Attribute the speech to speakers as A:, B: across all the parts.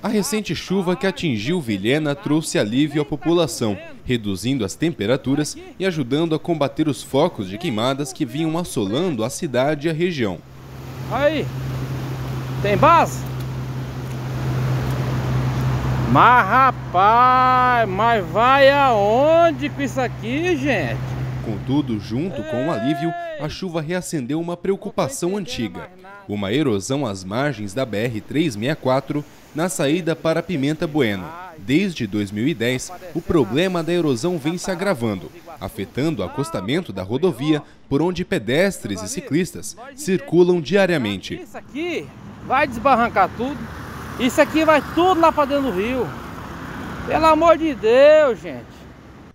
A: A recente chuva que atingiu Vilhena trouxe alívio à população, reduzindo as temperaturas e ajudando a combater os focos de queimadas que vinham assolando a cidade e a região.
B: Aí, tem base? Mas rapaz, mas vai aonde com isso aqui, gente?
A: Contudo, junto com o alívio, a chuva reacendeu uma preocupação antiga. Uma erosão às margens da BR-364 na saída para Pimenta Bueno. Desde 2010, o problema da erosão vem se agravando, afetando o acostamento da rodovia por onde pedestres e ciclistas circulam diariamente.
B: Isso aqui vai desbarrancar tudo. Isso aqui vai tudo lá para dentro do rio. Pelo amor de Deus, gente.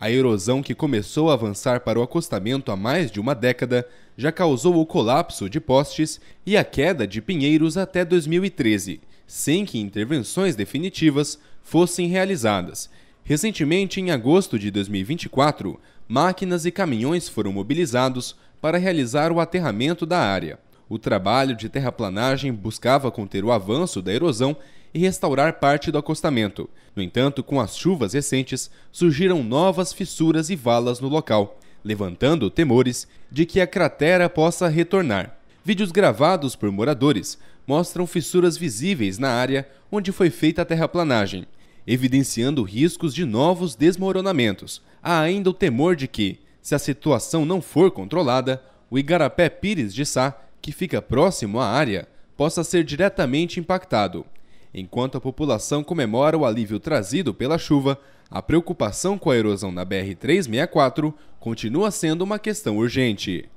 A: A erosão que começou a avançar para o acostamento há mais de uma década já causou o colapso de postes e a queda de pinheiros até 2013 sem que intervenções definitivas fossem realizadas. Recentemente, em agosto de 2024, máquinas e caminhões foram mobilizados para realizar o aterramento da área. O trabalho de terraplanagem buscava conter o avanço da erosão e restaurar parte do acostamento. No entanto, com as chuvas recentes, surgiram novas fissuras e valas no local, levantando temores de que a cratera possa retornar. Vídeos gravados por moradores mostram fissuras visíveis na área onde foi feita a terraplanagem, evidenciando riscos de novos desmoronamentos. Há ainda o temor de que, se a situação não for controlada, o Igarapé Pires de Sá, que fica próximo à área, possa ser diretamente impactado. Enquanto a população comemora o alívio trazido pela chuva, a preocupação com a erosão na BR-364 continua sendo uma questão urgente.